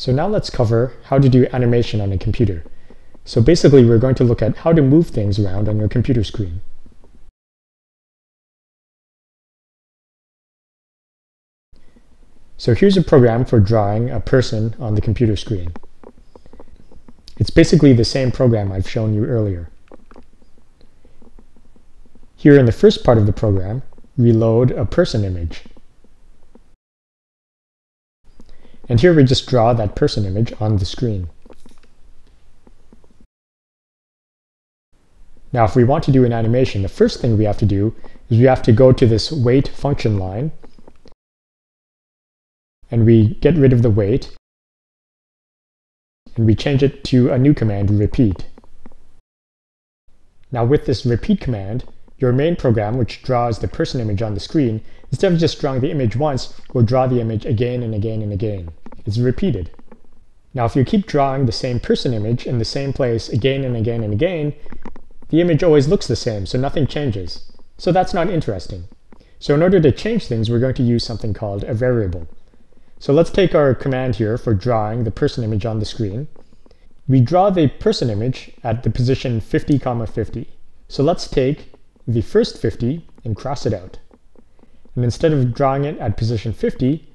So now let's cover how to do animation on a computer. So basically we're going to look at how to move things around on your computer screen. So here's a program for drawing a person on the computer screen. It's basically the same program I've shown you earlier. Here in the first part of the program, we load a person image. And here we just draw that person image on the screen. Now if we want to do an animation, the first thing we have to do is we have to go to this wait function line and we get rid of the wait and we change it to a new command, repeat. Now with this repeat command, your main program, which draws the person image on the screen, instead of just drawing the image once, will draw the image again and again and again. It's repeated. Now if you keep drawing the same person image in the same place again and again and again, the image always looks the same, so nothing changes. So that's not interesting. So in order to change things, we're going to use something called a variable. So let's take our command here for drawing the person image on the screen. We draw the person image at the position 50, comma 50. So let's take the first 50 and cross it out. And instead of drawing it at position 50,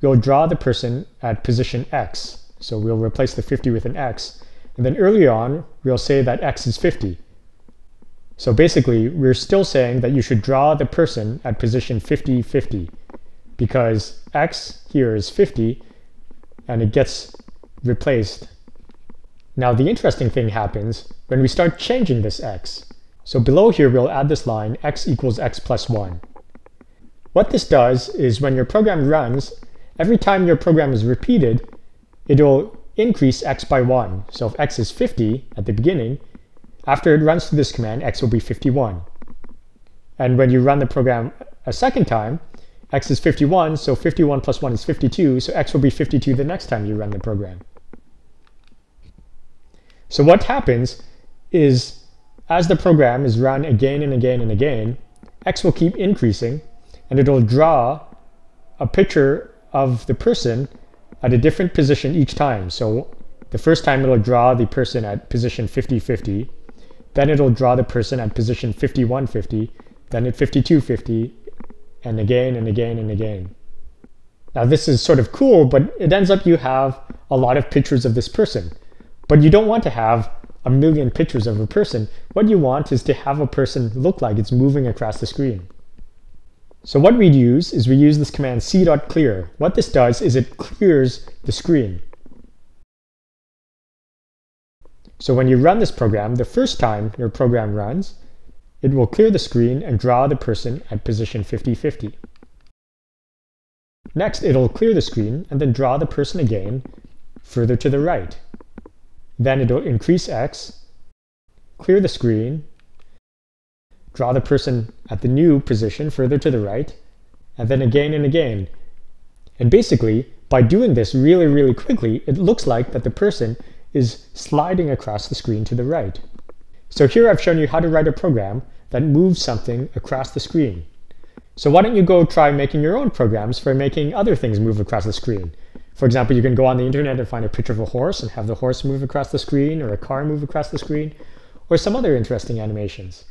we'll draw the person at position x. So we'll replace the 50 with an x. And then early on, we'll say that x is 50. So basically, we're still saying that you should draw the person at position 50, 50 because x here is 50 and it gets replaced. Now the interesting thing happens when we start changing this x. So below here we'll add this line x equals x plus 1. What this does is when your program runs, every time your program is repeated, it'll increase x by 1. So if x is 50 at the beginning, after it runs through this command, x will be 51. And when you run the program a second time, x is 51, so 51 plus 1 is 52, so x will be 52 the next time you run the program. So what happens is, as the program is run again and again and again, x will keep increasing, and it'll draw a picture of the person at a different position each time. So the first time it'll draw the person at position 50-50, then it'll draw the person at position 51-50, then at 52-50, and again and again and again. Now this is sort of cool, but it ends up you have a lot of pictures of this person. But you don't want to have a million pictures of a person. What you want is to have a person look like it's moving across the screen. So what we use is we use this command c.clear. What this does is it clears the screen. So when you run this program, the first time your program runs, it will clear the screen and draw the person at position 50-50. Next, it'll clear the screen and then draw the person again further to the right. Then it'll increase X, clear the screen, draw the person at the new position further to the right, and then again and again. And basically, by doing this really, really quickly, it looks like that the person is sliding across the screen to the right. So here I've shown you how to write a program that moves something across the screen. So why don't you go try making your own programs for making other things move across the screen? For example, you can go on the internet and find a picture of a horse and have the horse move across the screen or a car move across the screen or some other interesting animations.